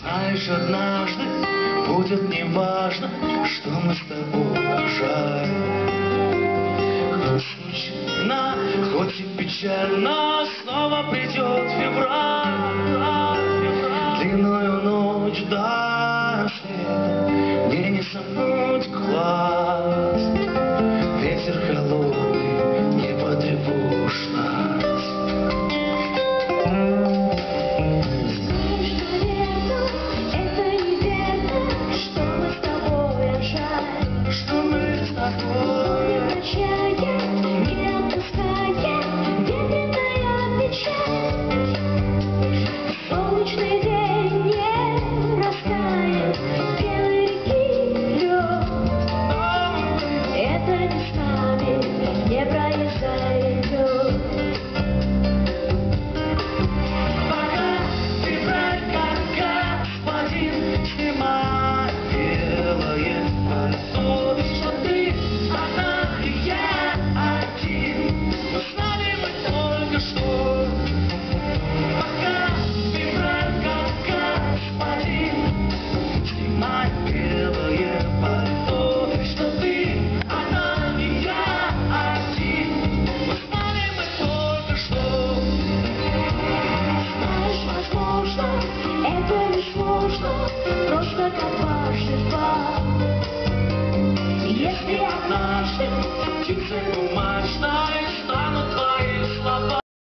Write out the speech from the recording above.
Знаешь, однажды будет неважно, что мы с тобой жаль. Хоть Случайно, хоть и печально, снова придет февраль. corazón.